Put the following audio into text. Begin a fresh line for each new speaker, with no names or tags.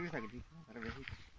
Seriously, I can do that. I do